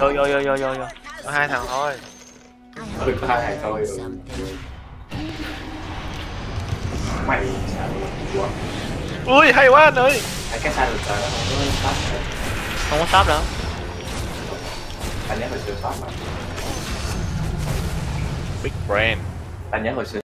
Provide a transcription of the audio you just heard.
vô vô vô vô vô vô. Có hai thằng thôi. Có được hai thằng thôi. Ừ. mày quá. Ui hay quá anh ơi. Hai cái sai được rồi không có stop rồi. không có stop đâu. Anh nhớ hồi xưa stop mà. Big brain anh nhớ hồi xưa